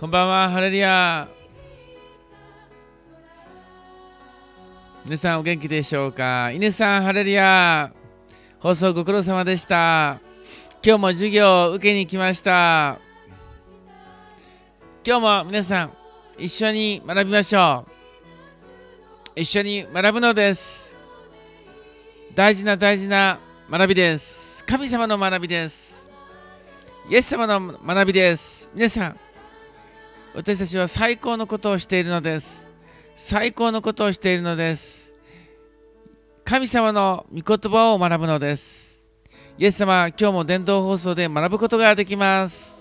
こんばんは、ハレリア。皆さんお元気でしょうか？稲さん、ハレリア。放送ご苦労様でした。今日も授業を受けに来ました。今日も皆さん、一緒に学びましょう。一緒に学ぶのです。大事な大事な学びです。神様の学びです。イエス様の学びです。皆さん、私たちは最高のことをしているのです。最高のことをしているのです。神様の御言葉を学ぶのです。イエス様、今日も伝道放送で学ぶことができます。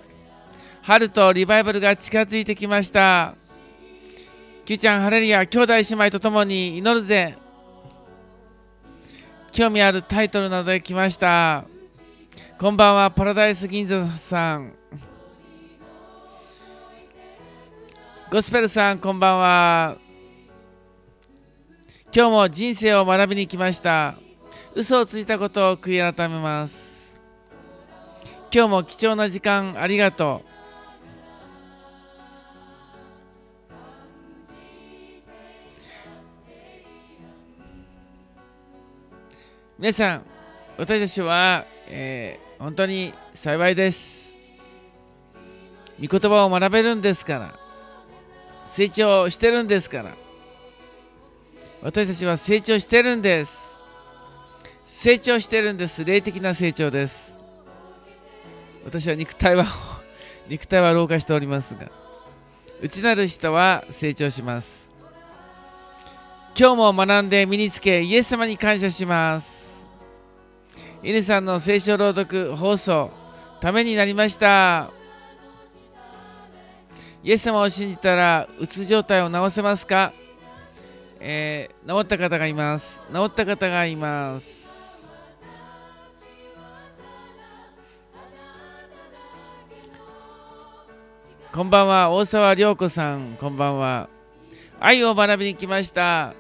春とリバイバルが近づいてきました。キュちゃん、ハレリア、兄弟姉妹と共に祈るぜ。興味あるタイトルなどで来ました。こんばんは、パラダイス銀座さん。ゴスペルさん、こんばんは。今日も人生を学びに来ました。嘘をついたことを悔い改めます。今日も貴重な時間ありがとう。皆さん、私たちは、えー、本当に幸いです。御言葉を学べるんですから、成長してるんですから、私たちは成長してるんです。成長してるんです。霊的な成長です。私は肉体は 肉体は老化しておりますが、内なる人は成長します。今日も学んで身につけ、イエス様に感謝します。犬さんの聖書朗読放送ためになりましたイエス様を信じたらうつ状態を治せますか、えー、治った方がいます。治った方がいます。こんばんは。大沢涼子さん。こんばんは。愛を学びに来ました。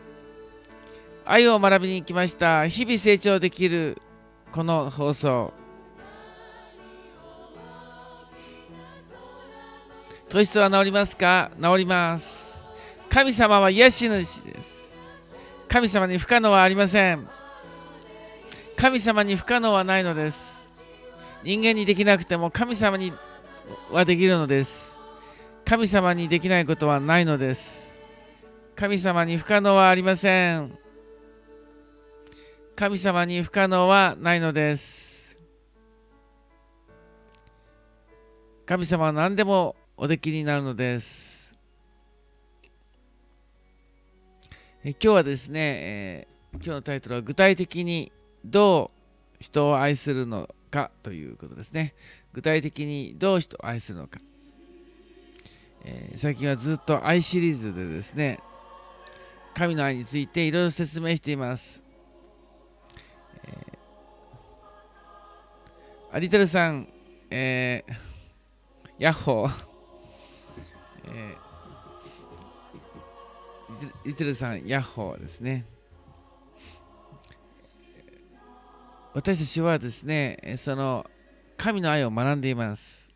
愛を学びに来ました。日々成長できるこの放送。糖質は治りますか？治ります。神様は癒し主です。神様に不可能はありません。神様に不可能はないのです。人間にできなくても神様にはできるのです。神様にできないことはないのです。神様に不可能はありません。神様に不可能はないのです。神様は何でもおできになるのです。え今日はですね、えー、今日のタイトルは具体的にどう人を愛するのかということですね。具体的にどう人を愛するのか。えー、最近はずっと愛シリーズでですね、神の愛についていろいろ説明しています。アリテルさん、えー、ヤッホー、えー、リテルさん、ヤッホーですね。私たちはですね、その神の愛を学んでいます。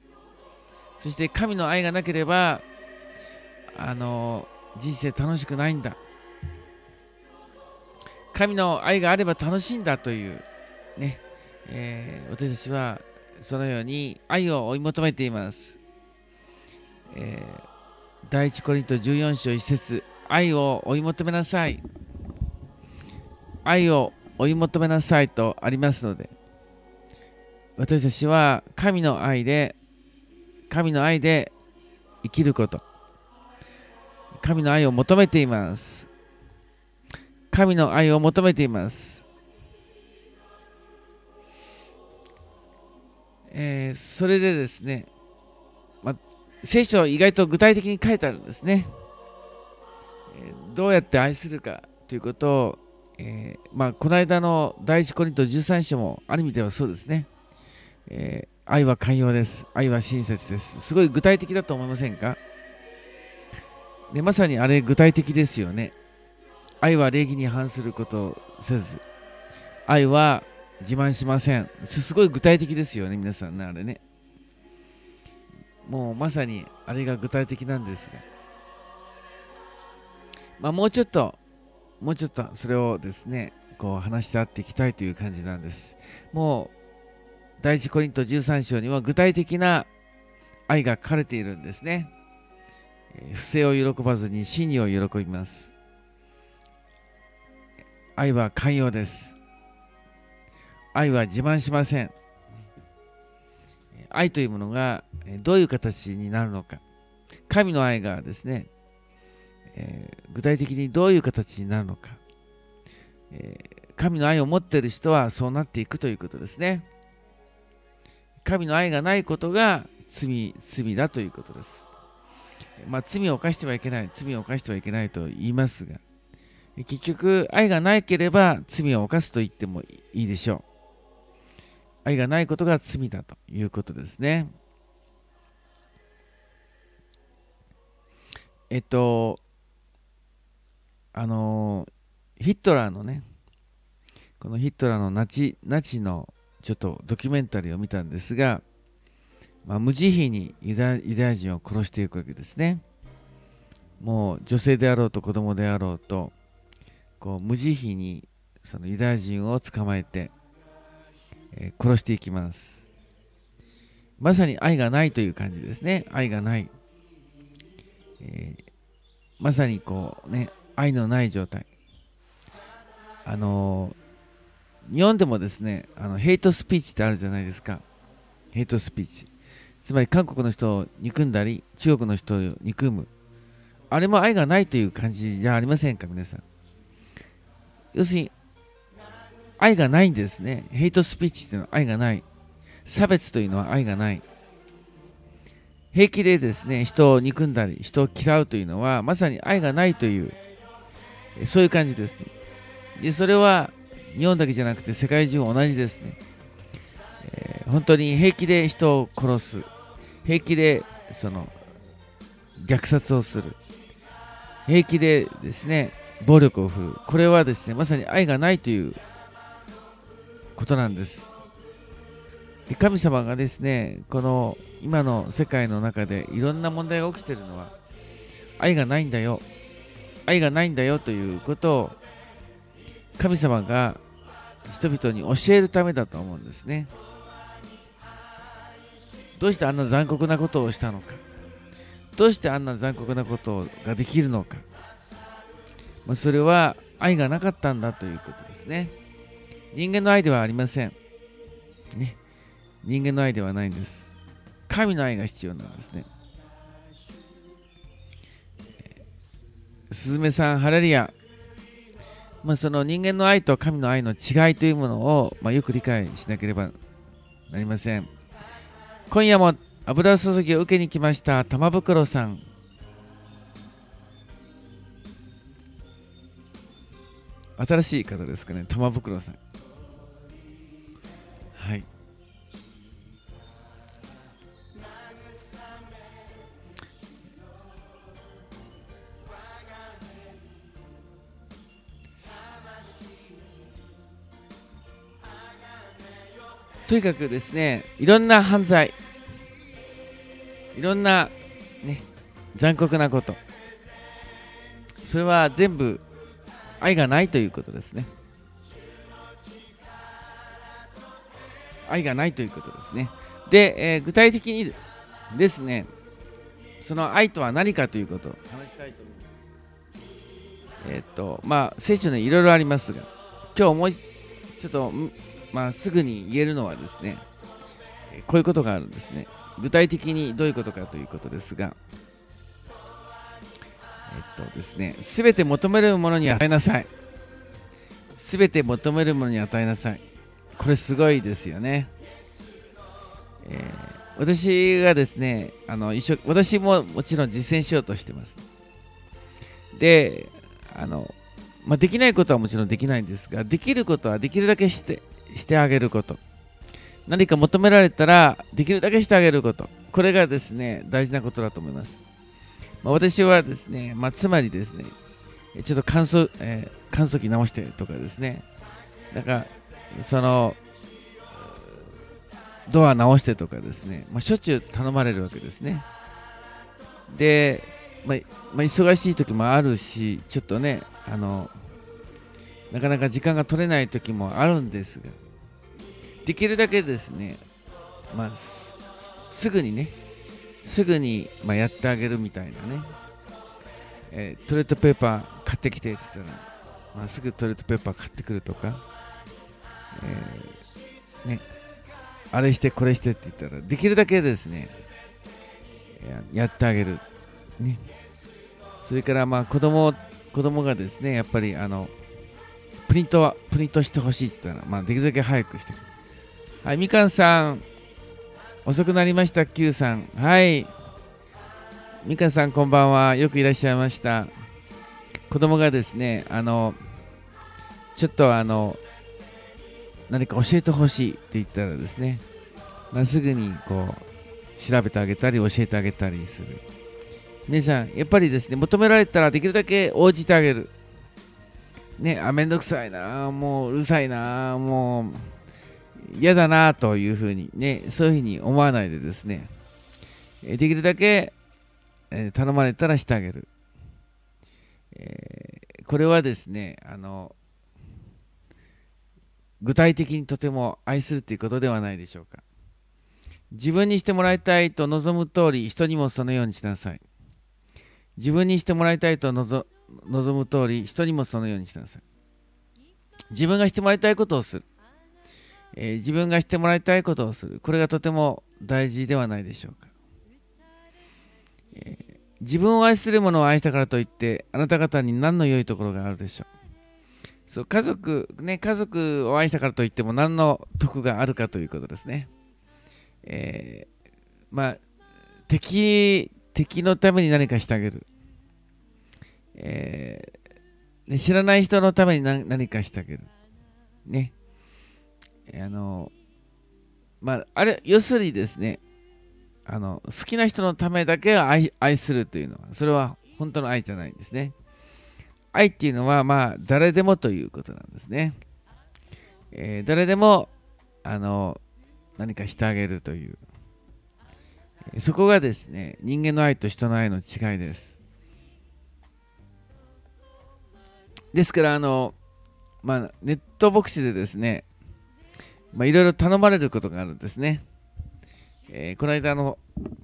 そして神の愛がなければ、あの、人生楽しくないんだ。神の愛があれば楽しいんだという、ね、えー、私たちはそのように愛を追い求めています。えー、第一コリント14章1節愛を追い求めなさい。愛を追い求めなさいとありますので、私たちは神の愛で、神の愛で生きること、神の愛を求めています。神の愛を求めています。えー、それでですね、聖書は意外と具体的に書いてあるんですね。どうやって愛するかということを、えー、まあ、この間の第一コリント13章もある意味ではそうですね。え愛は寛容です。愛は親切です。すごい具体的だと思いませんか？でまさにあれ具体的ですよね。愛は礼儀に反することをせず、愛は自慢しません。すごい具体的ですよね、皆さんね、あれね。もうまさにあれが具体的なんですが、まあ、もうちょっともうちょっとそれをですねこう話してあっていきたいという感じなんです。もう第一コリント13章には具体的な愛が書かれているんですね。不正を喜ばずに真理を喜びます。愛は寛容です。愛は自慢しません。愛というものがどういう形になるのか。神の愛がですね、えー、具体的にどういう形になるのか、えー、神の愛を持っている人はそうなっていくということですね。神の愛がないことが罪罪だということです。まあ罪を犯してはいけない罪を犯してはいけないと言いますが結局愛がなければ罪を犯すと言ってもいいでしょう。愛がないことが罪だということですね。えっと、あの、ヒットラーのね、このヒットラーのナチナチのちょっとドキュメンタリーを見たんですが、まあ、無慈悲にユダユダヤ人を殺していくわけですね。もう女性であろうと子供であろうと、こう無慈悲にそのユダヤ人を捕まえて、え、殺していきます。まさに愛がないという感じですね。愛がない、えー、まさにこうね愛のない状態。あのー、日本でもですねあのヘイトスピーチってあるじゃないですか。ヘイトスピーチ。つまり韓国の人を憎んだり中国の人を憎む。あれも愛がないという感じじゃありませんか皆さん。要するに愛がないんですね。ヘイトスピーチっていうのは愛がない。差別というのは愛がない。平気でですね、人を憎んだり、人を嫌うというのは、まさに愛がないという、そういう感じですね。で、それは日本だけじゃなくて世界中同じですね。えー、本当に平気で人を殺す。平気で、その、虐殺をする。平気でですね、暴力を振る。これはですね、まさに愛がないということなんです。で神様がですねこの今の世界の中でいろんな問題が起きてるのは愛がないんだよ。愛がないんだよということを神様が人々に教えるためだと思うんですね。どうしてあんな残酷なことをしたのか。どうしてあんな残酷なことができるのか、まあ、それは愛がなかったんだということですね。人間の愛ではありません。ね。人間の愛ではないんです。神の愛が必要なんですね。すずめさん、ハレリア。まあ、その人間の愛と神の愛の違いというものを、まあ、よく理解しなければなりません。今夜も油注ぎを受けに来ました玉袋さん。新しい方ですかね、玉袋さん。とにかくですねいろんな犯罪いろんなね残酷なことそれは全部愛がないということですね。愛がないということですね。で、えー、具体的にですね、その愛とは何かということを話したいと思います。えー、っと、まあ、聖書にいろいろありますが、今日思い、ちょっと、まあ、すぐに言えるのはですね、こういうことがあるんですね。具体的にどういうことかということですが、えっとですね、すべて求めるものに与えなさい。すべて求めるものに与えなさい。これすごいですよね。えー、私がですねあの一緒私ももちろん実践しようとしてます。であの、まあ、できないことはもちろんできないんですができることはできるだけしてしてあげること。何か求められたらできるだけしてあげること。これがですね大事なことだと思います、まあ、私はですね、まあ、つまりですねちょっと乾燥、えー、乾燥機直してとかですね。なんかそのドア直してとかですね、まあ、しょっちゅう頼まれるわけですね。で、まあ、まあ、忙しい時もあるし、ちょっとね、あの、なかなか時間が取れない時もあるんですが、できるだけですね、まあ、すぐにね、すぐに、まあ、やってあげるみたいなね、えー、トイレットペーパー買ってきてって言ったら、まあ、すぐトイレットペーパー買ってくるとか、えー、ね、あれしてこれしてって言ったら、できるだけですね、やってあげる。ね。それからまあ子供子供がですね、やっぱりあの、プリントは、プリントしてほしいって言ったら、まあできるだけ早くしてくるはい、みかんさん、遅くなりました、Q さん。はい。みかんさん、こんばんは。よくいらっしゃいました。子供がですね、あの、ちょっとあの、何か教えてほしいって言ったらですね、まあ、すぐにこう、調べてあげたり、教えてあげたりする。皆さん、やっぱりですね、求められたらできるだけ応じてあげる。ね、あ、めんどくさいな、もううるさいな、もう嫌だなというふうにね、そういうふうに思わないでですね、できるだけ、え、頼まれたらしてあげる。え、これはですね、あの、具体的にとても愛するということではないでしょうか。自分にしてもらいたいと望む通り、人にもそのようにしなさい。自分にしてもらいたいと望む通り、人にもそのようにしなさい。自分がしてもらいたいことをする。えー、自分がしてもらいたいことをする。これがとても大事ではないでしょうか。えー、自分を愛する者を愛したからといって、あなた方に何の良いところがあるでしょう。そう家族、ね、家族を愛したからといっても何の得があるかということですね。えー、まあ、敵敵のために何かしてあげる。えー、ね、知らない人のために何かしてあげる。ね。あの、まあ、あれ、要するにですね、あの、好きな人のためだけを愛愛するというのは、それは本当の愛じゃないんですね。愛っていうのは、まあ、誰でもということなんですね。えー、誰でも、あの、何かしてあげるという。そこがですね、人間の愛と人の愛の違いです。ですから、あの、まあ、ネット牧師でですね、まあ、いろいろ頼まれることがあるんですね。えー、この間の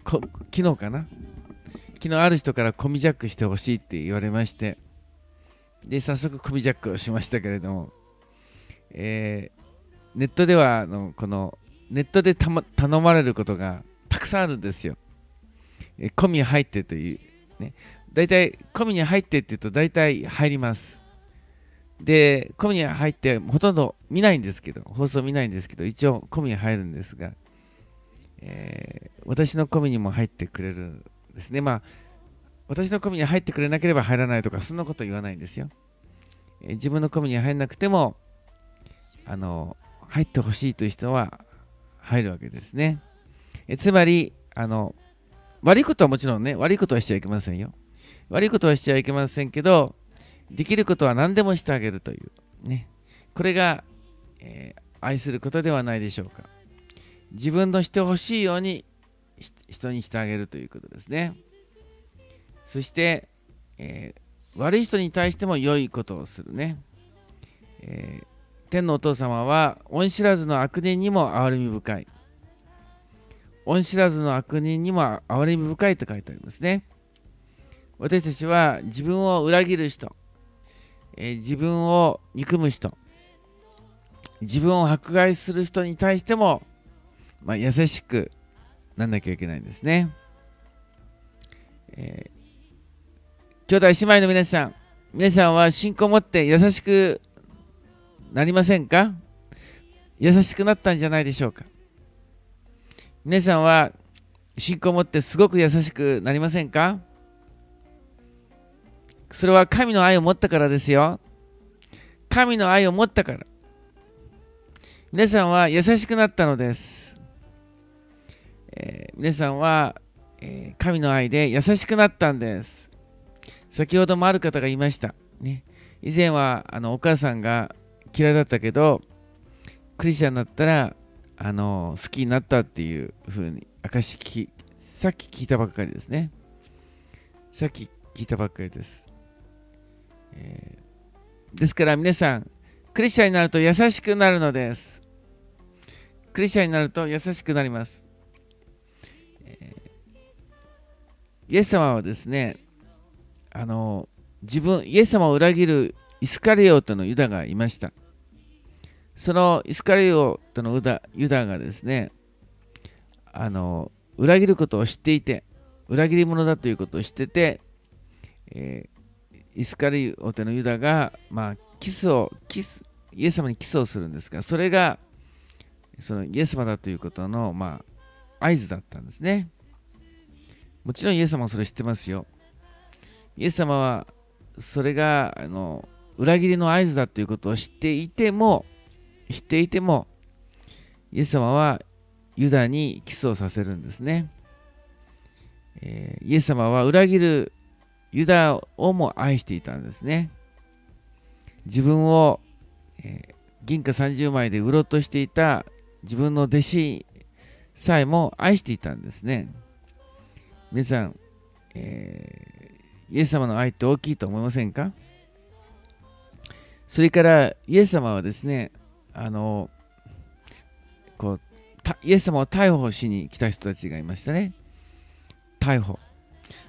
昨日かな？昨日ある人からコミジャックしてほしいって言われまして、で、早速コミジャックをしましたけれども、えー、ネットではあのこのネットで頼まれることがたくさんあるんですよ。えー、コミ入ってという、ね。大体、コミに入ってって言うと大体入ります。で、コミに入ってほとんど見ないんですけど、放送見ないんですけど、一応コミに入るんですが、えー、私のコミにも入ってくれるんですね。まあ、私のコミに入ってくれなければ入らないとか、そんなこと言わないんですよ。えー、自分のコミに入らなくても、あの、入ってほしいという人は入るわけですね。えつまり、あの、悪いことはもちろんね、悪いことはしちゃいけませんよ。悪いことはしちゃいけませんけど、できることは何でもしてあげるという、ね。これが、えー、愛することではないでしょうか。自分のしてほしいように人にしてあげるということですね。そして、えー、悪い人に対しても良いことをするね。えー、天のお父様は恩知らずの悪人にも憐れみ深い。恩知らずの悪人にも憐れみ深いと書いてありますね。私たちは自分を裏切る人、えー、自分を憎む人、自分を迫害する人に対しても、まあ、優しくなんなきゃいけないんですね。えー、兄弟姉妹の皆さん、皆さんは信仰を持って優しくなりませんか？優しくなったんじゃないでしょうか？皆さんは信仰を持ってすごく優しくなりませんか？それは神の愛を持ったからですよ。神の愛を持ったから。皆さんは優しくなったのです。えー、皆さんは、えー、神の愛で優しくなったんです。先ほどもある方がいました。ね、以前はあのお母さんが嫌いだったけど、クリスチャンになったらあの好きになったっていうふうに証聞きさっき聞いたばっかりですねさっき聞いたばっかりです、えー、ですから皆さんクリスチャンになると優しくなるのです。クリスチャンになると優しくなります、えー、イエス様はですねあの自分イエス様を裏切るイスカリオとのユダがいました。そのイスカリオとのユダユダがですね、あの、裏切ることを知っていて、裏切り者だということを知ってて、えー、イスカリオテのユダが、まあ、キスを、キス、イエス様にキスをするんですが、それが、そのイエス様だということの、まあ、合図だったんですね。もちろんイエス様はそれ知ってますよ。イエス様は、それが、あの、裏切りの合図だということを知っていても、知っていても、イエス様はユダにキスをさせるんですね。えー、イエス様は裏切るユダをも愛していたんですね。自分を、えー、銀貨30枚で売ろうとしていた自分の弟子さえも愛していたんですね。皆さん、えー、イエス様の愛って大きいと思いませんか？それからイエス様はですね、あのこうイエス様を逮捕しに来た人たちがいましたね逮捕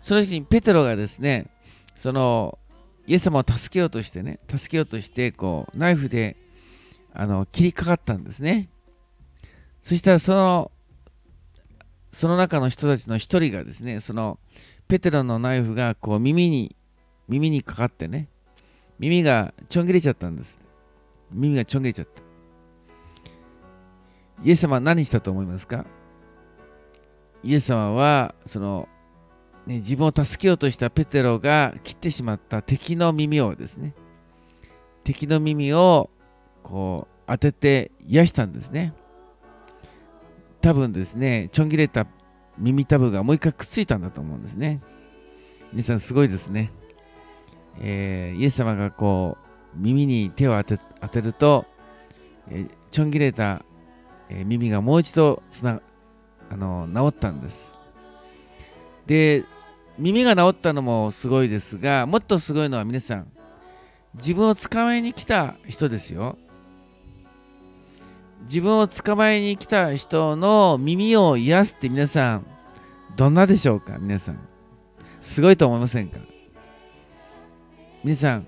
その時にペテロがですねそのイエス様を助けようとしてね助けようとしてこうナイフであの切りかかったんですね。そしたらそのその中の人たちの一人がですねそのペテロのナイフがこう耳に耳にかかってね耳がちょん切れちゃったんです。耳がちょん切れちゃった。イエス様は何したと思いますか？イエス様はその、ね、自分を助けようとしたペテロが切ってしまった敵の耳をですね敵の耳をこう当てて癒したんですね。多分ですねちょん切れた耳たぶがもう一回くっついたんだと思うんですね。皆さんすごいですね、えー、イエス様がこう耳に手を当て当てると、えー、ちょん切れたえー、耳がもう一度つなあの治ったんです。で耳が治ったのもすごいですがもっとすごいのは皆さん自分を捕まえに来た人ですよ。自分を捕まえに来た人の耳を癒すって皆さんどんなでしょうか？皆さん。すごいと思いませんか？皆さん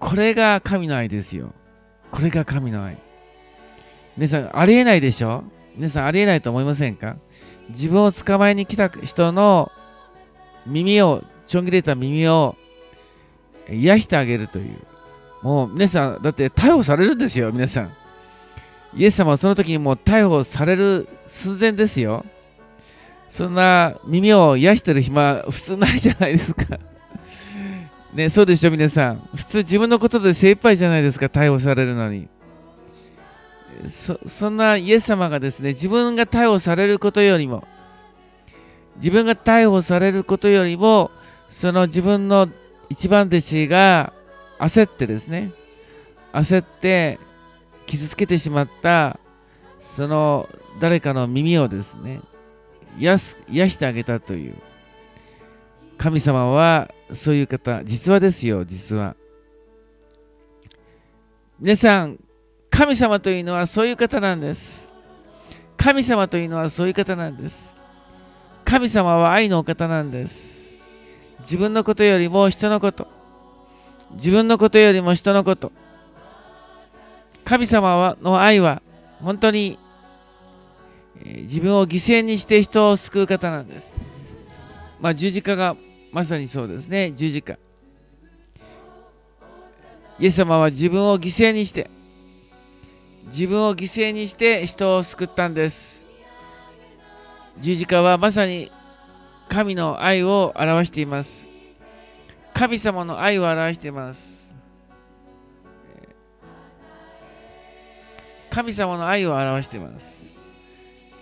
これが神の愛ですよ。これが神の愛。皆さん、ありえないでしょ？皆さん、ありえないと思いませんか？自分を捕まえに来た人の耳を、ちょん切れた耳を癒してあげるという。もう皆さん、だって逮捕されるんですよ、皆さん。イエス様はその時にもう逮捕される寸前ですよ。そんな耳を癒してる暇、普通ないじゃないですか。ね、そうでしょ、皆さん。普通自分のことで精一杯じゃないですか、逮捕されるのに。そそんなイエス様がですね自分が逮捕されることよりも自分が逮捕されることよりもその自分の一番弟子が焦ってですね焦って傷つけてしまったその誰かの耳をですね癒す癒してあげたという神様はそういう方実はですよ実は皆さん神様というのはそういう方なんです。神様というのはそういう方なんです。神様は愛のお方なんです。自分のことよりも人のこと。自分のことよりも人のこと。神様はの愛は本当に、え自分を犠牲にして人を救う方なんです。まあ十字架がまさにそうですね。十字架。イエス様は自分を犠牲にして自分を犠牲にして人を救ったんです十字架はまさに神の愛を表しています。神様の愛を表しています。神様の愛を表しています。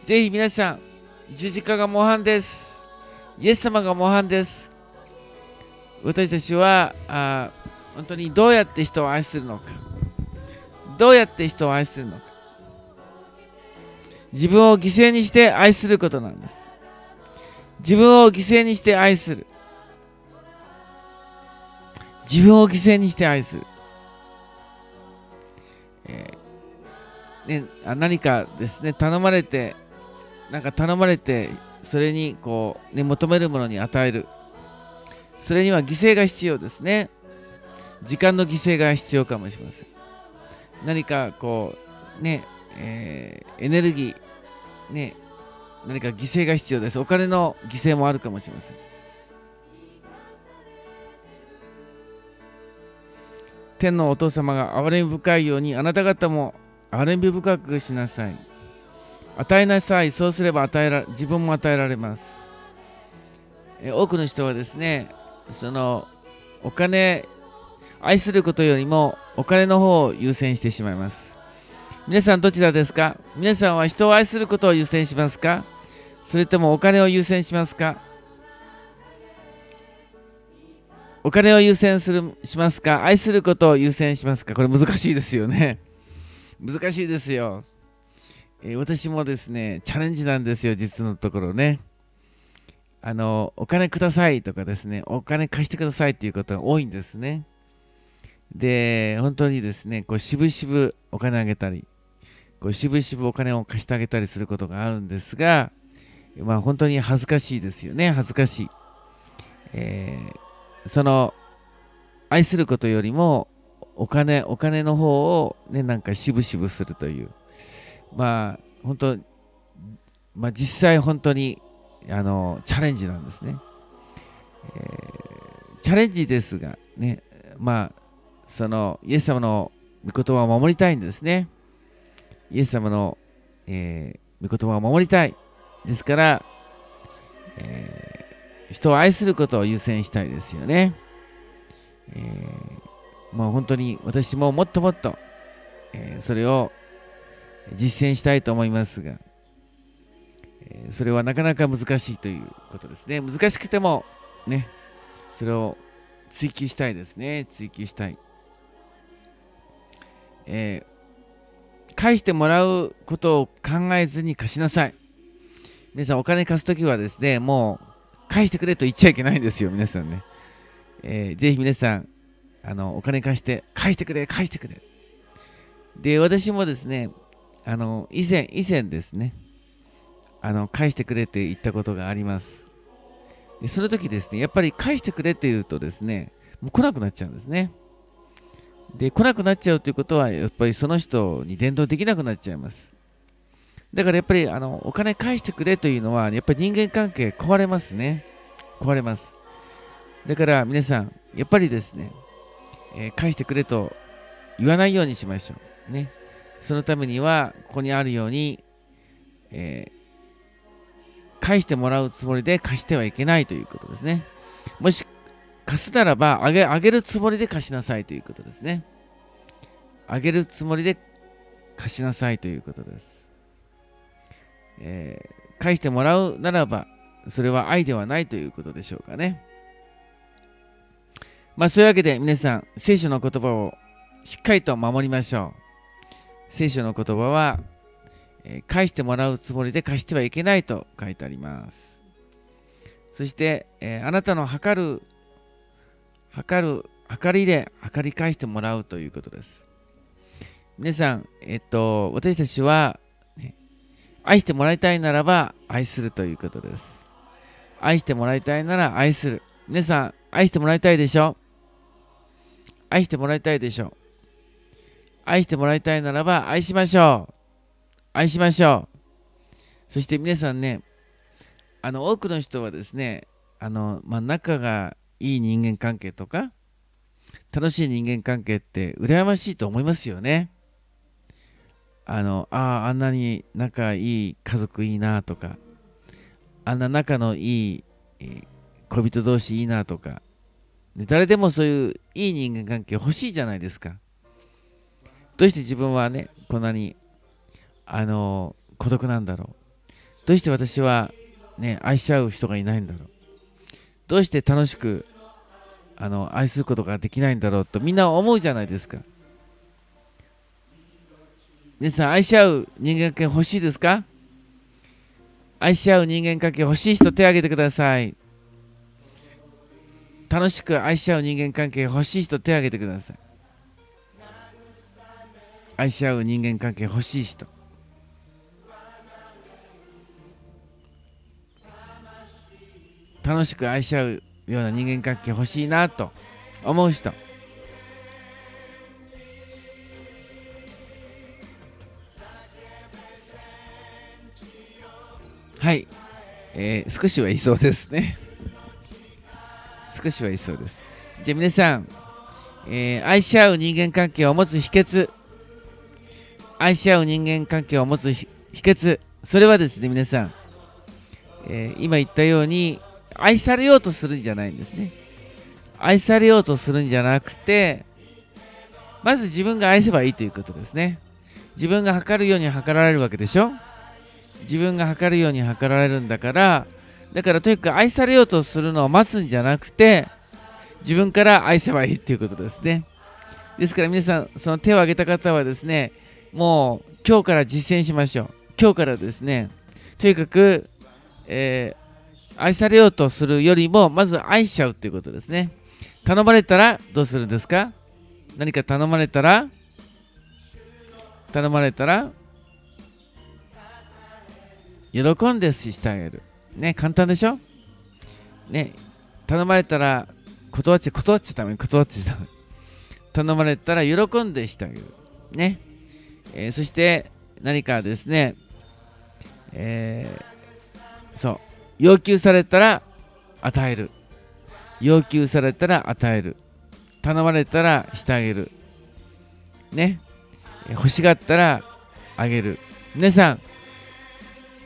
ぜひ皆さん十字架が模範です。イエス様が模範です。私たちはあ本当にどうやって人を愛するのか。どうやって人を愛するのか。自分を犠牲にして愛することなんです。自分を犠牲にして愛する。自分を犠牲にして愛する、えー、ね、何かですね頼まれてなんか頼まれてそれにこう、ね、求めるものに与える。それには犠牲が必要ですね。時間の犠牲が必要かもしれません。何かこうね、えー、エネルギーね何か犠牲が必要です。お金の犠牲もあるかもしれません。天のお父様が憐れみ深いようにあなた方も憐れみ深くしなさい。与えなさい。そうすれば与えら自分も与えられます。え多くの人はですねそのお金愛することよりもお金の方を優先してしまいます。皆さんどちらですか？皆さんは人を愛することを優先しますか？それともお金を優先しますか？お金を優先するしますか？愛することを優先しますか？これ難しいですよね。難しいですよ。えー、私もですね、チャレンジなんですよ、実のところね。あの、お金くださいとかですね、お金貸してくださいっていうことが多いんですね。で、本当にですね、こう、しぶしぶお金あげたり、こう、しぶしぶお金を貸してあげたりすることがあるんですが、まあ、本当に恥ずかしいですよね、恥ずかしい。えーその愛することよりもお金お金の方をねなんかしぶしぶするという。まあ本当まあ実際本当にあのチャレンジなんですね、えー、チャレンジですがねまあそのイエス様の御言葉を守りたいんですね。イエス様の、えー、御言葉を守りたいですから、えー人を愛することを優先したいですよね。えー、もう本当に私ももっともっと、えー、それを実践したいと思いますが、えー、それはなかなか難しいということですね。難しくてもね、それを追求したいですね。追求したい。えー、返してもらうことを考えずに貸しなさい。皆さんお金貸すときはですね、もう返してくれと言っちゃいけないんですよ、皆さんね。えー、ぜひ皆さん、あの、お金貸して、返してくれ、返してくれ。で、私もですね、あの、以前、以前ですね、あの、返してくれって言ったことがあります。で、その時ですね、やっぱり返してくれって言うとですね、もう来なくなっちゃうんですね。で、来なくなっちゃうということは、やっぱりその人に伝導できなくなっちゃいます。だからやっぱりあのお金返してくれというのはやっぱり人間関係壊れますね。壊れます。だから皆さんやっぱりですね、えー、返してくれと言わないようにしましょうね。そのためにはここにあるように、えー、返してもらうつもりで貸してはいけないということですね。もし貸すならばあげあげるつもりで貸しなさいということですねあげるつもりで貸しなさいということですえー、返してもらうならば、それは愛ではないということでしょうかね。まあそういうわけで皆さん、聖書の言葉をしっかりと守りましょう。聖書の言葉は、えー、返してもらうつもりで貸してはいけないと書いてあります。そして、えー、あなたの測る、測る、測りで測り返してもらうということです。皆さん、えっと、私たちは愛してもらいたいならば愛するということです。愛してもらいたいなら愛する。皆さん、愛してもらいたいでしょ？愛してもらいたいでしょ？愛してもらいたいならば愛しましょう。愛しましょう。そして皆さんね、あの多くの人はですね、あの、まあ、仲がいい人間関係とか、楽しい人間関係って羨ましいと思いますよね。あのあああんなに仲いい家族いいなとかあんな仲のいい、恋人同士いいなとか誰でもそういういい人間関係欲しいじゃないですか。どうして自分はねこんなにあの孤独なんだろう。どうして私はね愛し合う人がいないんだろう。どうして楽しくあの愛することができないんだろうとみんな思うじゃないですか皆さん愛し合う人間関係欲しいですか？愛し合う人間関係欲しい人手を挙げてください。楽しく愛し合う人間関係欲しい人手を挙げてください。愛し合う人間関係欲しい人。楽しく愛し合うような人間関係欲しいなと思う人。はい、えー、少しはいそうですね。少しはいそうです。じゃあ皆さん、えー、愛し合う人間関係を持つ秘訣、愛し合う人間関係を持つ秘訣、それはですね、皆さん、えー、今言ったように、愛されようとするんじゃないんですね。愛されようとするんじゃなくて、まず自分が愛せばいいということですね。自分が測るように測られるわけでしょ自分が測るように測られるんだからだからとにかく愛されようとするのを待つんじゃなくて自分から愛せばいいっていうことですねですから皆さんその手を挙げた方はですねもう今日から実践しましょう今日からですねとにかく、えー、愛されようとするよりもまず愛しちゃうっていうことですね頼まれたらどうするんですか？何か頼まれたら？頼まれたら喜んでしてあげる。ね、簡単でしょ？ね、頼まれたら断っちゃ、断っちゃダメ、断っちゃダメ。頼まれたら喜んでしてあげる。ね。えー、そして何かですね、えー、そう、要求されたら与える。要求されたら与える。頼まれたらしてあげる。ね。欲しがったらあげる。皆さん、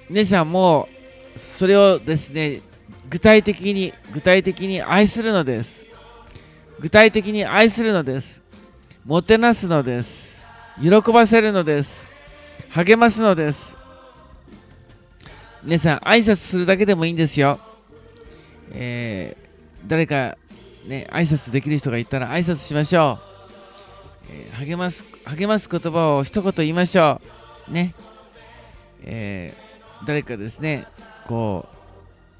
皆さんもそれをですね具体的に具体的に愛するのです具体的に愛するのですもてなすのです喜ばせるのです励ますのです皆さん挨拶するだけでもいいんですよ、えー、誰かね挨拶できる人がいたら挨拶しましょう、えー、励ます励ます言葉を一言言いましょう。ね。えー誰かですねこ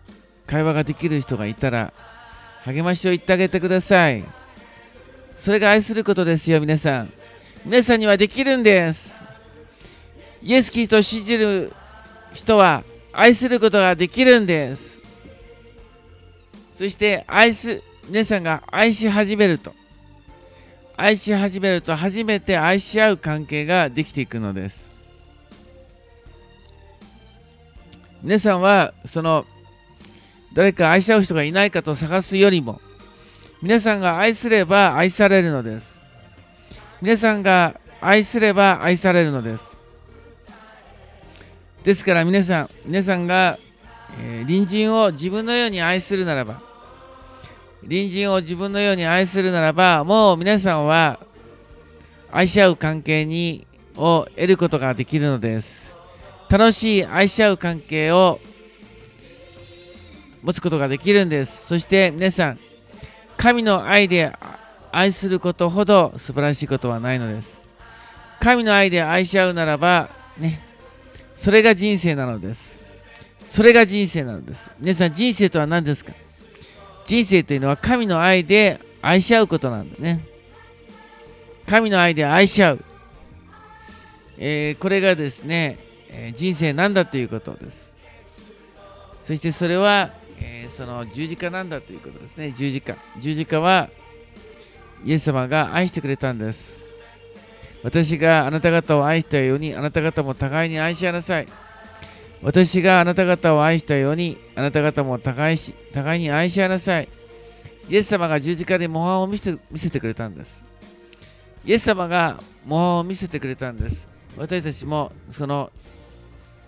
う会話ができる人がいたら励ましを言ってあげてください。それが愛することですよ皆さん。皆さんにはできるんです。イエス・キリストを信じる人は愛することができるんです。そして愛す皆さんが愛し始めると。愛し始めると初めて愛し合う関係ができていくのです。皆さんはその誰か愛し合う人がいないかと探すよりも皆さんが愛すれば愛されるのです。皆さんが愛すれば愛されるのです。ですから皆さん皆さんが、えー、隣人を自分のように愛するならば隣人を自分のように愛するならばもう皆さんは愛し合う関係にを得ることができるのです。楽しい愛し合う関係を持つことができるんです。そして皆さん神の愛で愛することほど素晴らしいことはないのです。神の愛で愛し合うならばねそれが人生なのです。それが人生なのです。皆さん人生とは何ですか？人生というのは神の愛で愛し合うことなんですね。神の愛で愛し合う、えー、これがですねえー、人生なんだということです。そしてそれは、えー、その十字架なんだということですね。十字架。十字架はイエス様が愛してくれたんです。私があなた方を愛したようにあなた方も互いに愛し合いなさい私があなた方を愛したようにあなた方も互いし互いに愛し合いなさいイエス様が十字架で模範を見せ見せてくれたんですイエス様が模範を見せてくれたんです私たちもその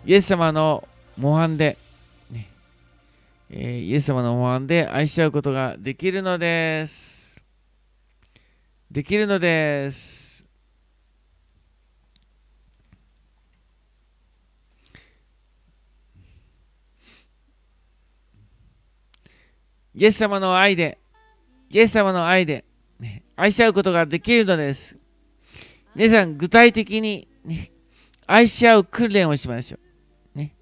イエス様の模範で、ねえー、イエス様の模範で愛し合うことができるのです。できるのです。イエス様の愛で、イエス様の愛で、ね、愛し合うことができるのです。皆さん、具体的に、ね、愛し合う訓練をしましょう。ね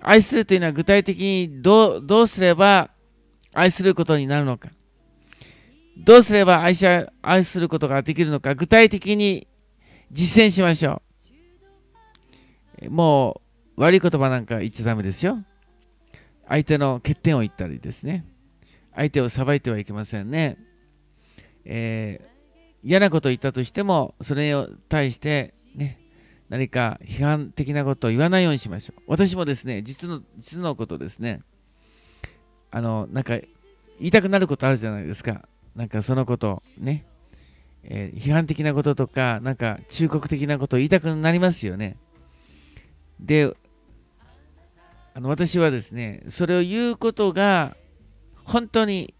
愛するというのは具体的にどうどうすれば愛することになるのか。どうすれば愛し愛することができるのか。具体的に実践しましょう。もう悪い言葉なんか言っちゃダメですよ。相手の欠点を言ったりですね。相手を裁いてはいけませんね。えー、嫌なことを言ったとしても、それを対してね、何か批判的なことを言わないようにしましょう。私もですね、実の実のことですね、あの、なんか言いたくなることあるじゃないですか。なんかそのことね、えー、批判的なこととか、なんか忠告的なことを言いたくなりますよね。で、あの私はですね、それを言うことが本当に、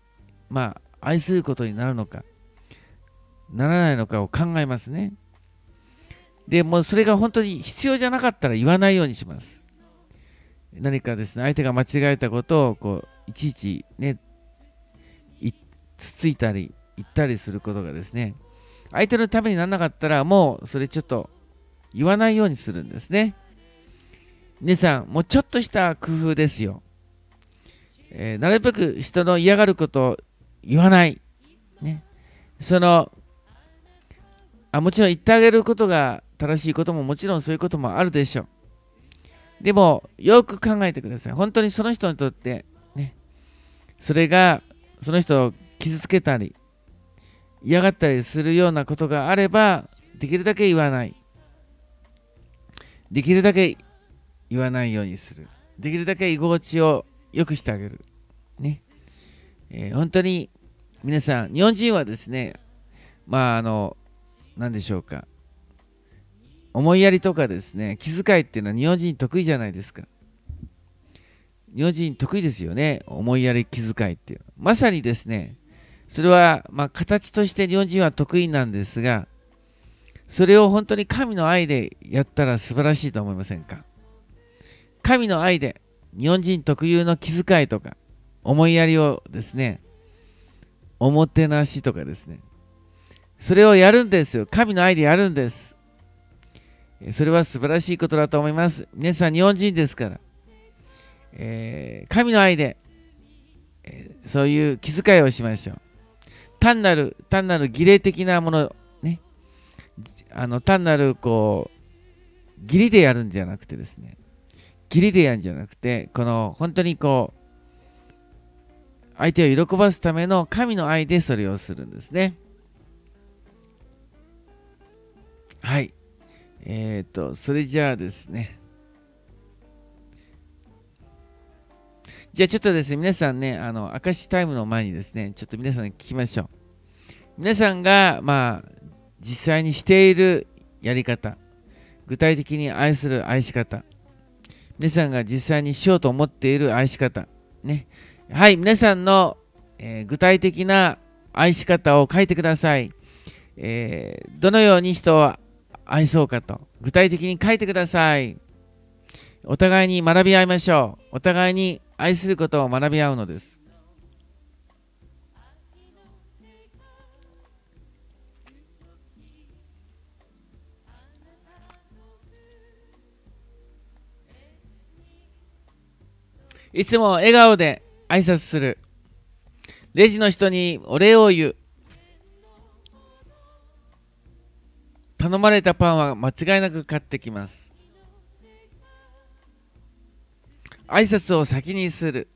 まあ、愛することになるのか、ならないのかを考えますね。で、もうそれが本当に必要じゃなかったら言わないようにします。何かですね、相手が間違えたことを、こう、いちいちね、つついたり、言ったりすることがですね、相手のためにならなかったら、もうそれちょっと言わないようにするんですね。皆さん、もうちょっとした工夫ですよ。えー、なるべく人の嫌がることを言わない。ね。その、あもちろん言ってあげることが正しいことももちろんそういうこともあるでしょう。でも、よく考えてください。本当にその人にとって、ね、それが、その人を傷つけたり、嫌がったりするようなことがあれば、できるだけ言わない。できるだけ言わないようにする。できるだけ居心地を良くしてあげる。ね。えー、本当に皆さん、日本人はですね、まあ、あの、何でしょうか。思いやりとかですね、気遣いっていうのは日本人得意じゃないですか。日本人得意ですよね。思いやり、気遣いっていう。まさにですね、それは、まあ、形として日本人は得意なんですが、それを本当に神の愛でやったら素晴らしいと思いませんか神の愛で日本人特有の気遣いとか思いやりをですね、おもてなしとかですね、それをやるんですよ。神の愛でやるんです。それは素晴らしいことだと思います。皆さん日本人ですから。えー、神の愛で、えー、そういう気遣いをしましょう。単なる、単なる儀礼的なもの、ね。あの、単なる、こう、義理でやるんじゃなくてですね。義理でやんじゃなくて、この、本当にこう、相手を喜ばすための神の愛でそれをするんですね。はい。えっ、ー、と、それじゃあですね。じゃあちょっとですね、皆さんね、あの、明石タイムの前にですね、ちょっと皆さんに聞きましょう。皆さんが、まあ、実際にしているやり方、具体的に愛する愛し方、皆さんが実際にしようと思っている愛し方、ね。はい、皆さんの、えー、具体的な愛し方を書いてください。えー、どのように人を愛そうかと具体的に書いてください。お互いに学び合いましょう。お互いに愛することを学び合うのです。いつも笑顔で挨拶する。レジの人にお礼を言う。頼まれたパンは間違いなく買ってきます。挨拶を先にする。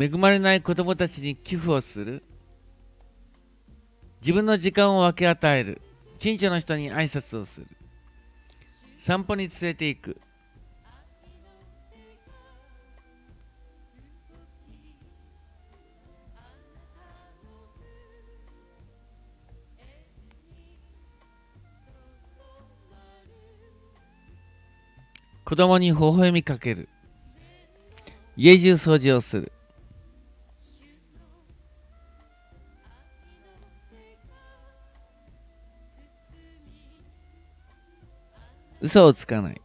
恵まれない子供たちに寄付をする。自分の時間を分け与える。近所の人に挨拶をする。散歩に連れて行く。子供に微笑みかける。家中掃除をする。嘘をつかない。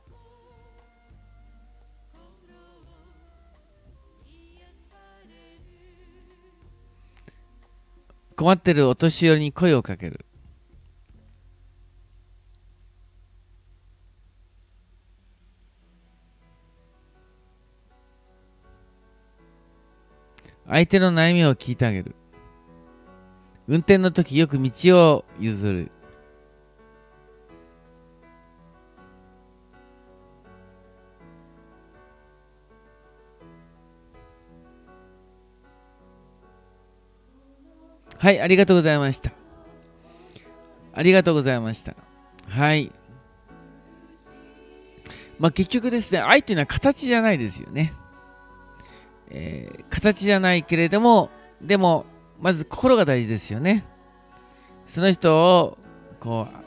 困ってるお年寄りに声をかける。相手の悩みを聞いてあげる。運転の時よく道を譲る。はい、ありがとうございました。ありがとうございました。はい。まあ結局ですね、愛というのは形じゃないですよね。えー、形じゃないけれども、でも、まず心が大事ですよね。その人を、こう、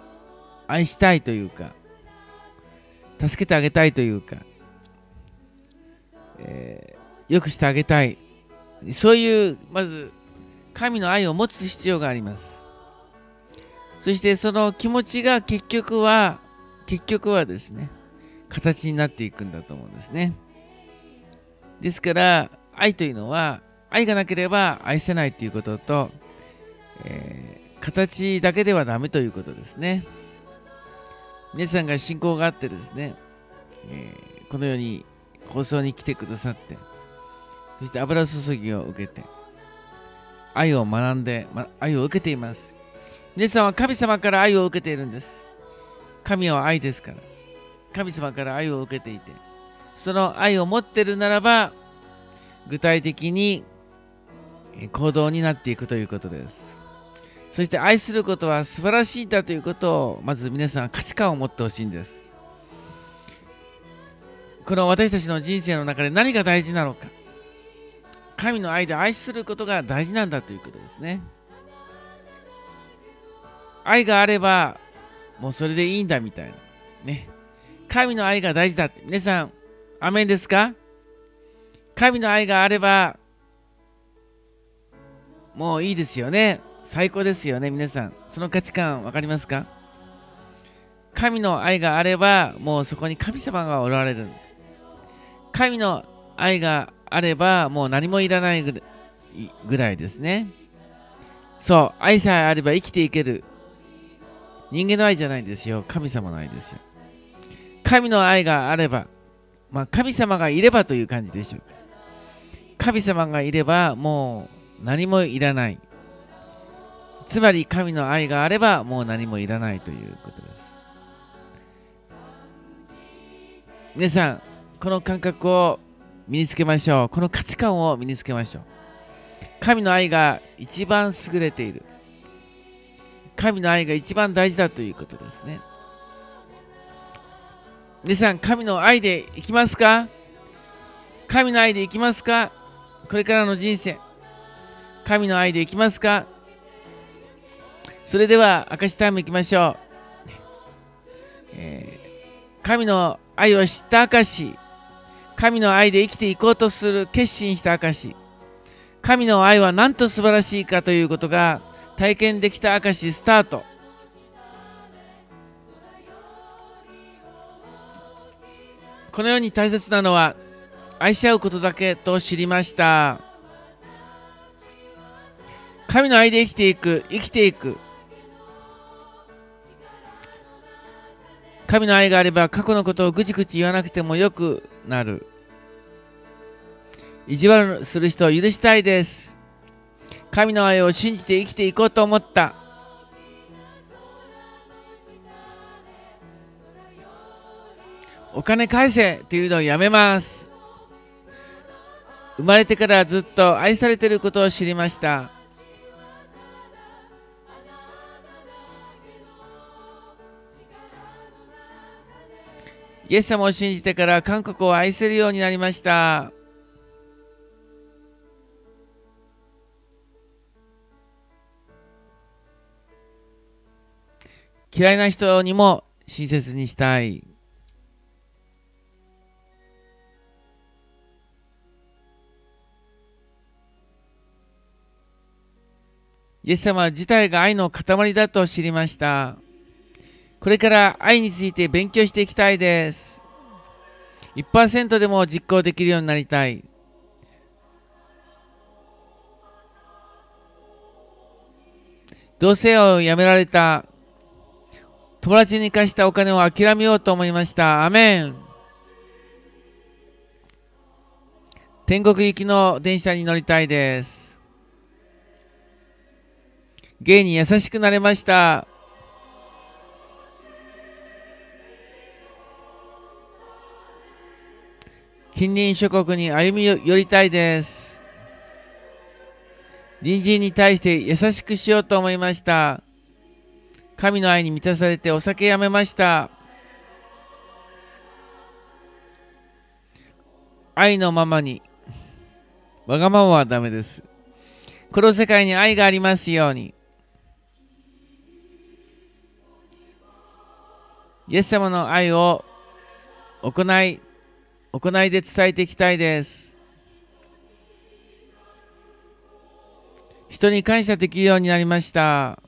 愛したいというか、助けてあげたいというか、えー、よくしてあげたい。そういう、まず、神の愛を持つ必要があります。そしてその気持ちが結局は、結局はですね、形になっていくんだと思うんですね。ですから、愛というのは、愛がなければ愛せないということと、えー、形だけではダメということですね。皆さんが信仰があってですね、えー、このように放送に来てくださって、そして油注ぎを受けて、愛を学んで、ま、愛を受けています。皆さんは神様から愛を受けているんです。神は愛ですから。神様から愛を受けていて、その愛を持ってるならば、具体的に行動になっていくということです。そして愛することは素晴らしいんだということを、まず皆さん価値観を持ってほしいんです。この私たちの人生の中で何が大事なのか。神の愛で愛することが大事なんだということですね。愛があれば、もうそれでいいんだみたいな。ね。神の愛が大事だって。皆さん、アメンですか？神の愛があれば、もういいですよね。最高ですよね、皆さん。その価値観分かりますか？神の愛があれば、もうそこに神様がおられる。神の愛があればもう何もいらないぐらいですね。そう、愛さえあれば生きていける。人間の愛じゃないんですよ。神様の愛ですよ。神の愛があれば、まあ神様がいればという感じでしょうか。神様がいればもう何もいらない。つまり神の愛があればもう何もいらないということです。皆さん、この感覚を身につけましょう。この価値観を身につけましょう。神の愛が一番優れている。神の愛が一番大事だということですね。皆さん、神の愛でいきますか？神の愛でいきますか？これからの人生。神の愛でいきますか？それでは、明石タイムいきましょう。えー、神の愛を知った証神の愛で生きていこうとする決心した証神の愛はなんと素晴らしいかということが体験できた証スタート。このように大切なのは愛し合うことだけと知りました。神の愛で生きていく生きていく。神の愛があれば過去のことをぐちぐち言わなくてもよくなる。意地悪する人を許したいです。神の愛を信じて生きていこうと思った。お金返せっていうのをやめます。生まれてからずっと愛されていることを知りました。イエス様を信じてから韓国を愛せるようになりました。嫌いな人にも親切にしたい。イエス様自体が愛の塊だと知りました。これから愛について勉強していきたいです。1%でも実行できるようになりたい。同棲をやめられた友達に貸したお金を諦めようと思いました。アメン。天国行きの電車に乗りたいです。芸に優しくなれました。近隣諸国に歩み寄りたいです。隣人に対して優しくしようと思いました。神の愛に満たされてお酒やめました。愛のままに。わがままはダメです。この世界に愛がありますように。イエス様の愛を行い、行いで伝えていきたいです。人に感謝できるようになりました。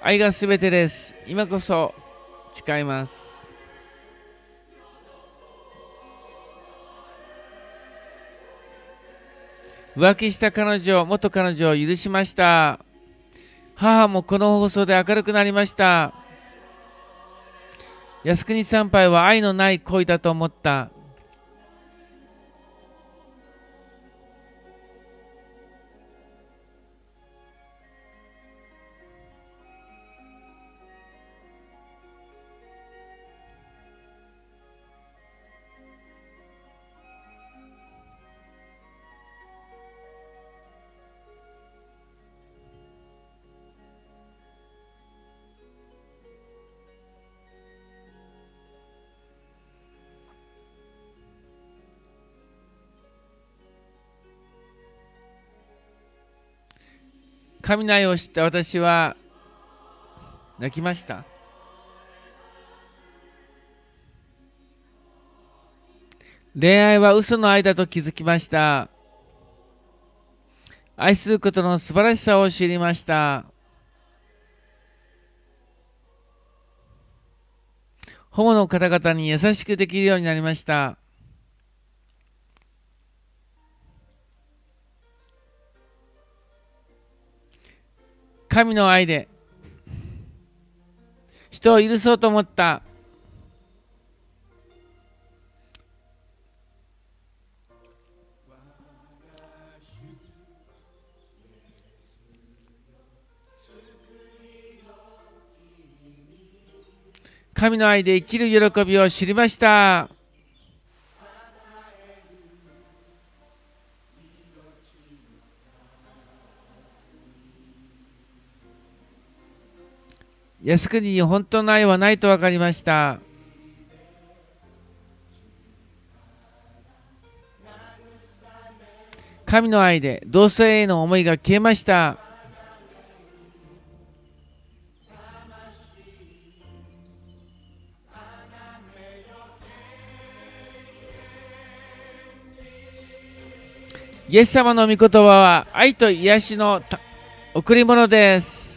愛がすべてです。今こそ誓います。浮気した彼女、元彼女を許しました。母もこの放送で明るくなりました。靖国参拝は愛のない恋だと思った。神の愛を知った私は泣きました。恋愛は嘘の愛だと気づきました。愛することの素晴らしさを知りました。ホモの方々に優しくできるようになりました。神の愛で人を許そうと思った。神の愛で生きる喜びを知りました。靖国に本当の愛はないと分かりました。神の愛で同性への思いが消えました。イエス様の御言葉は愛と癒しの贈り物です。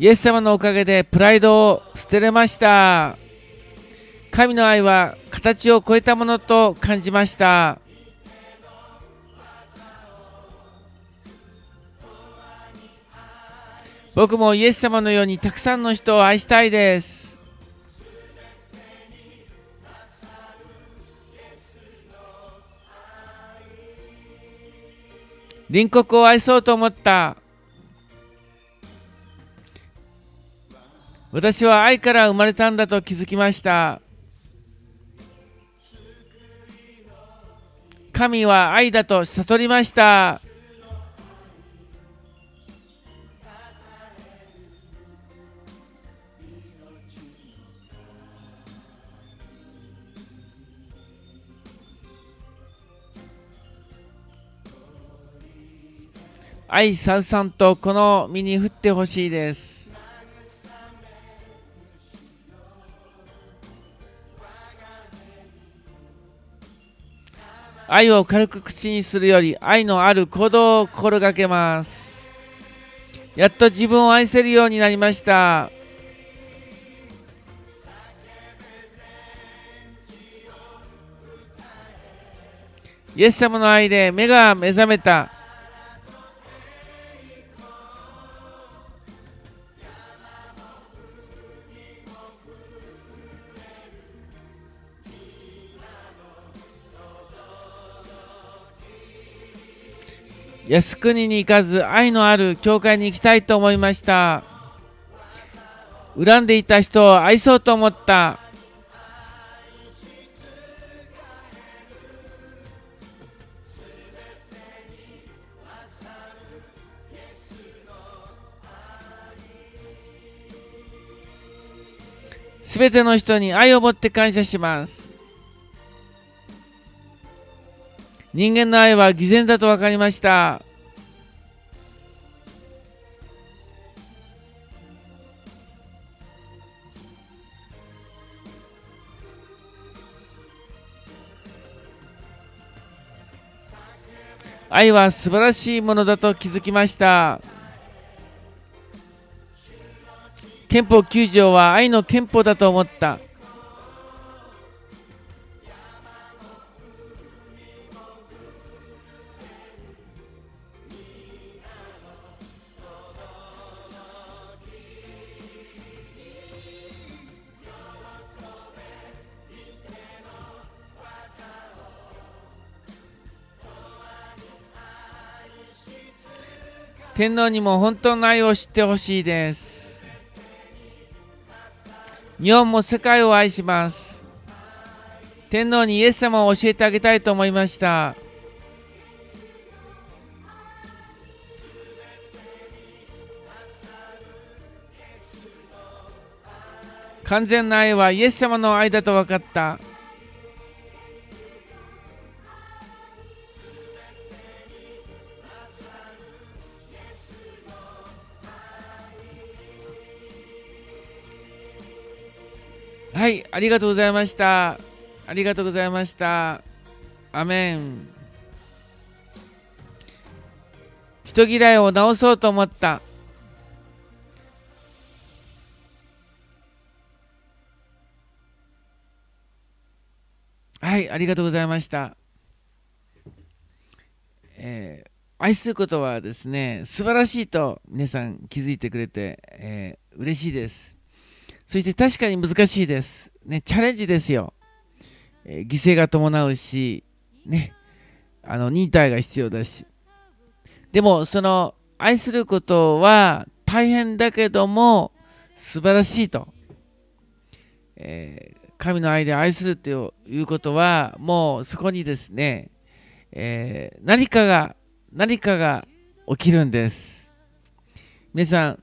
イエス様のおかげでプライドを捨てれました。神の愛は形を超えたものと感じました。僕もイエス様のようにたくさんの人を愛したいです。隣国を愛そうと思った。私は愛から生まれたんだと気づきました。神は愛だと悟りました。愛さんさんとこの身に降ってほしいです。愛を軽く口にするより愛のある行動を心がけます。やっと自分を愛せるようになりました。イエス様の愛で目が目覚めた。靖国に行かず愛のある教会に行きたいと思いました。恨んでいた人を愛そうと思った。すべての人に愛を持って感謝します。人間の愛は偽善だと分かりました。愛は素晴らしいものだと気づきました。憲法9条は愛の憲法だと思った。天皇にも本当の愛を知ってほしいです。日本も世界を愛します。天皇にイエス様を教えてあげたいと思いました。完全な愛はイエス様の愛だと分かった。はい、ありがとうございました。ありがとうございました。アメン。人嫌いを直そうと思った。はい、ありがとうございました。えー、愛することはですね、素晴らしいと皆さん気づいてくれて、えー、嬉しいです。そして確かに難しいです。ね、チャレンジですよ。えー、犠牲が伴うし、ね、あの、忍耐が必要だし。でも、その、愛することは大変だけども、素晴らしいと。えー、神の愛で愛するということは、もうそこにですね、えー、何かが、何かが起きるんです。皆さん、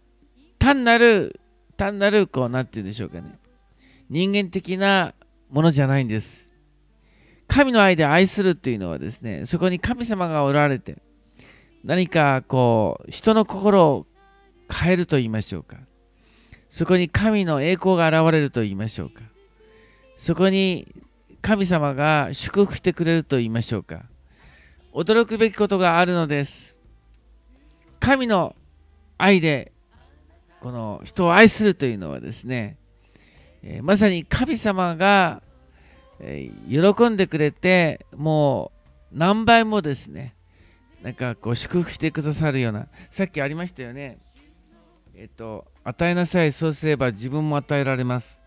単なる単なるこう何て言うんでしょうかね。人間的なものじゃないんです。神の愛で愛するっていうのはですねそこに神様がおられて何かこう人の心を変えると言いましょうか。そこに神の栄光が現れると言いましょうか。そこに神様が祝福してくれると言いましょうか。驚くべきことがあるのです。神の愛でこの人を愛するというのはですね、えー、まさに神様が、えー、喜んでくれてもう何倍もですねなんかこう祝福してくださるようなさっきありましたよね。えっ、ー、と与えなさいそうすれば自分も与えられます。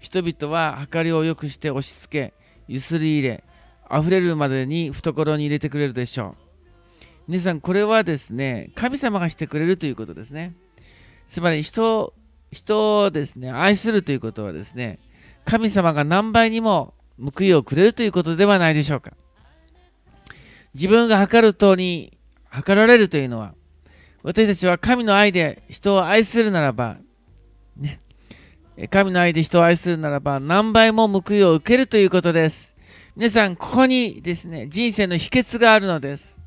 人々は計りを良くして押し付けゆすり入れ溢れるまでに懐に入れてくれるでしょう。皆さんこれはですね神様がしてくれるということですね。つまり人人をですね愛するということはですね神様が何倍にも報いをくれるということではないでしょうか。自分が測る通りに測られるというのは私たちは神の愛で人を愛するならばね神の愛で人を愛するならば何倍も報いを受けるということです。皆さんここにですね人生の秘訣があるのです。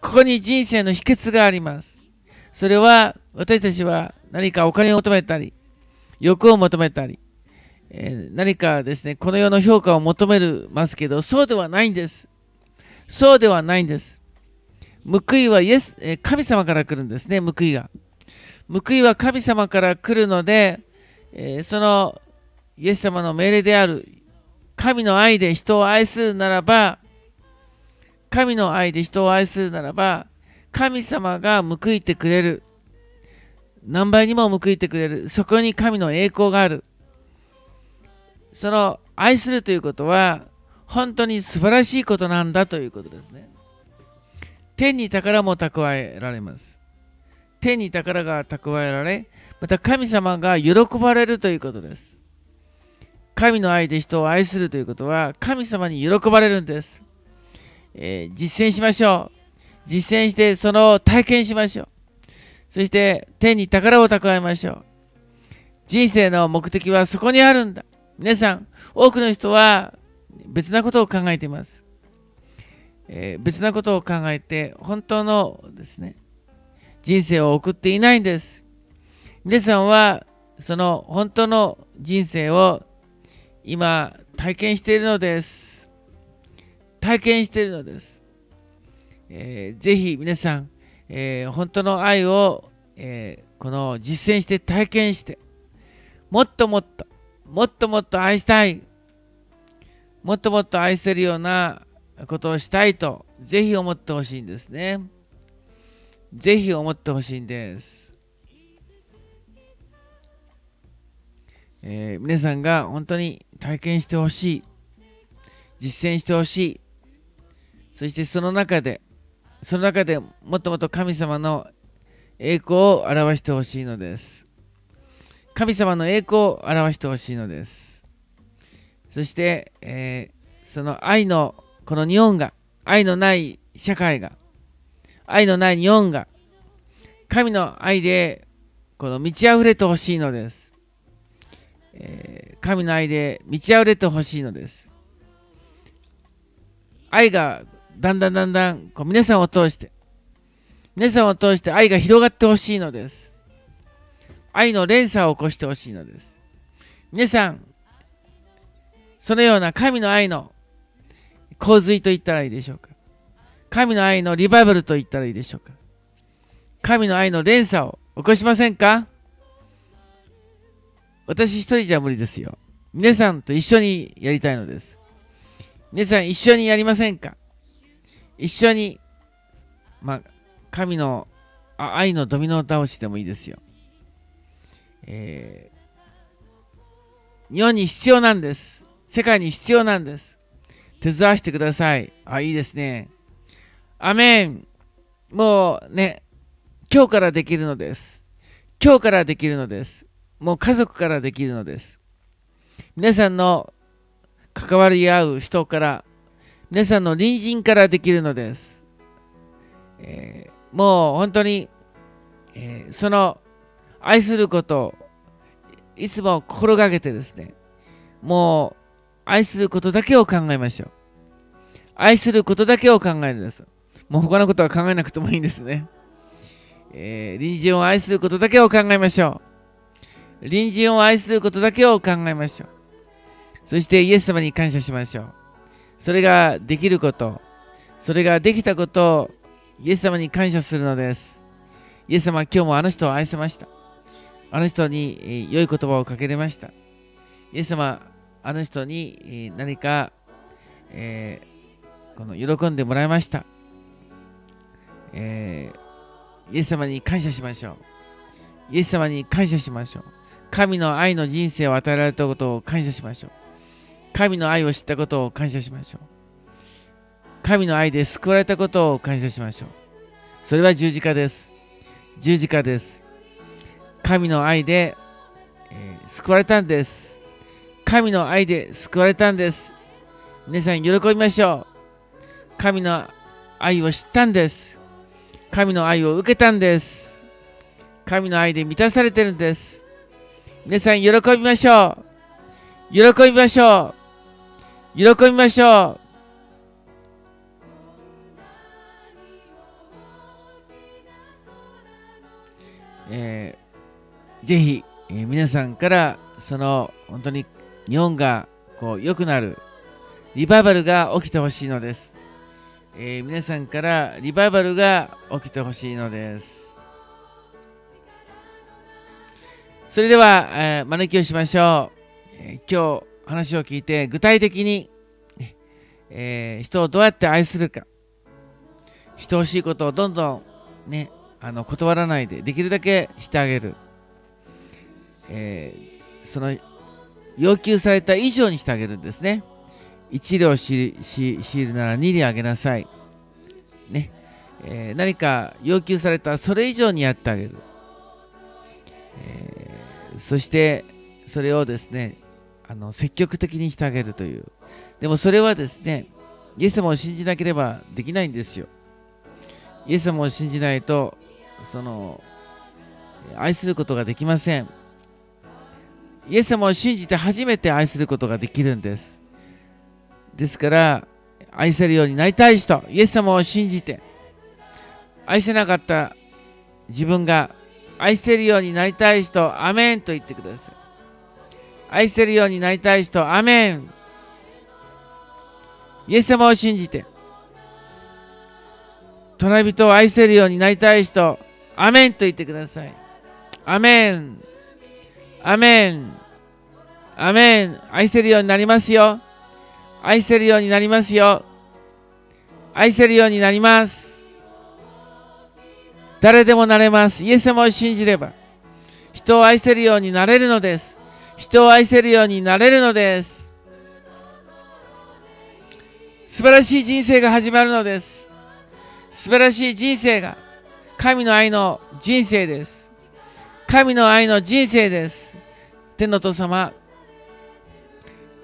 ここに人生の秘訣があります。それは私たちは何かお金を求めたり、欲を求めたり、えー、何かですね、この世の評価を求めるますけど、そうではないんです。そうではないんです。報いはイエス、え神様から来るんですね、報いが。報いは神様から来るので、えー、そのイエス様の命令である神の愛で人を愛するならば、神の愛で人を愛するならば、神様が報いてくれる。何倍にも報いてくれる。そこに神の栄光がある。その愛するということは、本当に素晴らしいことなんだということですね。天に宝も蓄えられます。天に宝が蓄えられ、また神様が喜ばれるということです。神の愛で人を愛するということは、神様に喜ばれるんです。えー、実践しましょう。実践してその体験しましょう。そして天に宝を蓄えましょう。人生の目的はそこにあるんだ。皆さん、多くの人は別なことを考えています。えー、別なことを考えて、本当のですね、人生を送っていないんです。皆さんはその本当の人生を今体験しているのです。体験しているのです。えー、ぜひ皆さん、えー、本当の愛を、えー、この実践して体験して、もっともっと、もっともっと愛したい、もっともっと愛せるようなことをしたいと、ぜひ思ってほしいんですね。ぜひ思ってほしいんです。えー、皆さんが本当に体験してほしい。実践してほしい。そしてその中で、その中でもっともっと神様の栄光を表してほしいのです。神様の栄光を表してほしいのです。そして、えー、その愛の、この日本が、愛のない社会が、愛のない日本が、神の愛で、この満ち溢れてほしいのです。えー、神の愛で満ち溢れてほしいのです。愛がだんだんだんだんこう皆さんを通して、皆さんを通して愛が広がってほしいのです。愛の連鎖を起こしてほしいのです。皆さん、そのような神の愛の洪水と言ったらいいでしょうか。神の愛のリバイバルと言ったらいいでしょうか。神の愛の連鎖を起こしませんか？私一人じゃ無理ですよ。皆さんと一緒にやりたいのです。皆さん一緒にやりませんか？一緒に、まあ、神の愛のドミノ倒しでもいいですよ。えー、日本に必要なんです。世界に必要なんです。手伝わせてください。あ、いいですね。アメン。もうね、今日からできるのです。今日からできるのです。もう家族からできるのです。皆さんの関わり合う人から、皆さんの隣人からできるのです。えー、もう本当に、えー、その愛することをいつも心がけてですね、もう愛することだけを考えましょう。愛することだけを考えるんです。もう他のことは考えなくてもいいんですね。えー、隣人を愛することだけを考えましょう。隣人を愛することだけを考えましょう。そしてイエス様に感謝しましょう。それができること、それができたことをイエス様に感謝するのです。イエス様今日もあの人を愛せました。あの人に良い言葉をかけれました。イエス様、あの人に何か、えー、この喜んでもらいました。えー、イエス様に感謝しましょう。イエス様に感謝しましょう。神の愛の人生を与えられたことを感謝しましょう。神の愛を知ったことを感謝しましょう。神の愛で救われたことを感謝しましょう。それは十字架です。十字架です。神の愛で、えー、救われたんです。神の愛で救われたんです。皆さん喜びましょう。神の愛を知ったんです。神の愛を受けたんです。神の愛で満たされてるんです。皆さん喜びましょう。喜びましょう。喜びましょう。えー、ぜひ、えー、皆さんからその本当に日本がこう良くなるリバイバルが起きてほしいのです。えー、皆さんからリバイバルが起きてほしいのですそれでは、えー、招きをしましょう、えー、今日話を聞いて具体的に、えー、人をどうやって愛するか。人欲しいことをどんどんねあの断らないでできるだけしてあげる、えー、その要求された以上にしてあげるんですね。1両強いるなら2両あげなさい。ね、えー、何か要求されたそれ以上にやってあげる、えー、そしてそれをですねあの積極的にしてあげるという。でもそれはですねイエス様を信じなければできないんですよ。イエス様を信じないとその愛することができません。イエス様を信じて初めて愛することができるんです。ですから愛せるようになりたい人イエス様を信じて愛せなかった自分が愛せるようになりたい人アメンと言ってください。愛せるようになりたい人アメンイエス様を信じて隣人を愛せるようになりたい人、アメンと言ってください。アメン。アメン。アメン。愛せるようになりますよ。愛せるようになりますよ。愛せるようになります。誰でもなれます。イエス様を信じれば、人を愛せるようになれるのです。人を愛せるようになれるのです。素晴らしい人生が始まるのです。素晴らしい人生が神の愛の人生です。神の愛の人生です。天の父様、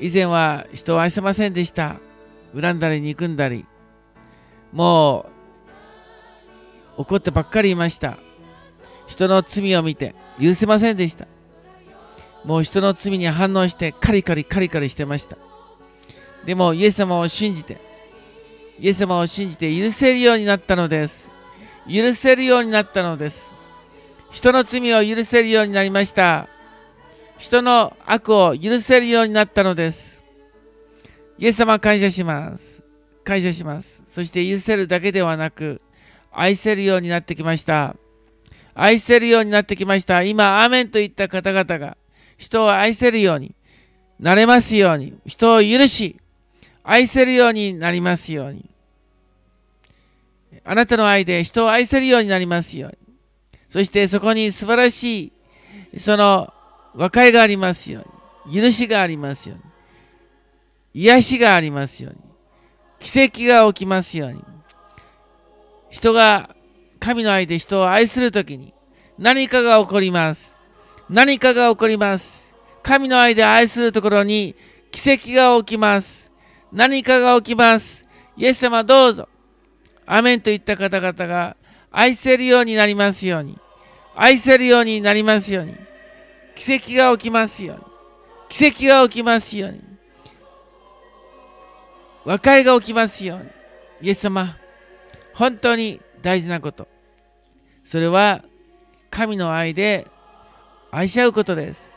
以前は人を愛せませんでした。恨んだり憎んだり、もう怒ってばっかりいました。人の罪を見て許せませんでした。もう人の罪に反応してカリカリカリカリしてました。でもイエス様を信じてイエス様を信じて許せるようになったのです。許せるようになったのです。人の罪を許せるようになりました。人の悪を許せるようになったのです。イエス様感謝します。感謝します。そして許せるだけではなく、愛せるようになってきました。愛せるようになってきました。今、アーメンといった方々が人を愛せるようになれますように、人を許し、愛せるようになりますように。あなたの愛で人を愛せるようになりますように。そしてそこに素晴らしい、その和解がありますように。許しがありますように。癒しがありますように。奇跡が起きますように。人が神の愛で人を愛するときに何かが起こります。何かが起こります。神の愛で愛するところに奇跡が起きます。何かが起きます。イエス様どうぞ。アメンといった方々が愛せるようになりますように。愛せるようになりますように。奇跡が起きますように。奇跡が起きますように。和解が起きますように。イエス様、本当に大事なこと。それは神の愛で愛し合うことです。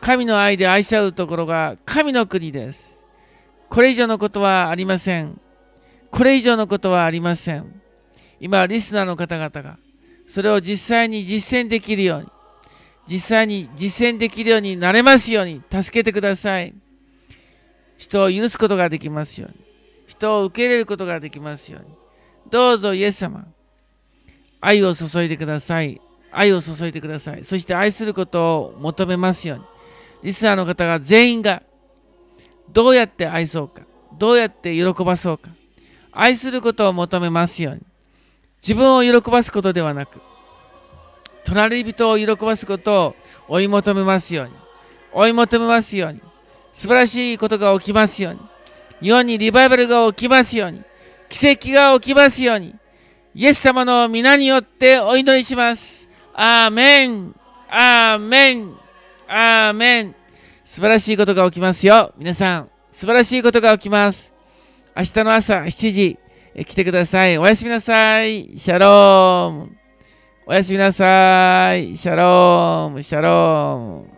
神の愛で愛し合うところが神の国です。これ以上のことはありません。これ以上のことはありません。今、リスナーの方々が、それを実際に実践できるように、実際に実践できるようになれますように、助けてください。人を許すことができますように、人を受け入れることができますように。どうぞ、イエス様、愛を注いでください。愛を注いでください。そして愛することを求めますように。リスナーの方が全員がどうやって愛そうかどうやって喜ばそうか愛することを求めますように。自分を喜ばすことではなく隣人を喜ばすことを追い求めますように。追い求めますように。素晴らしいことが起きますように。日本にリバイバルが起きますように。奇跡が起きますように。イエス様の皆によってお祈りします。アーメンアーメンアーメン素晴らしいことが起きますよ。皆さん、素晴らしいことが起きます。明日の朝7時、来てください。おやすみなさい。シャローム。おやすみなさい。シャローム、シャローム。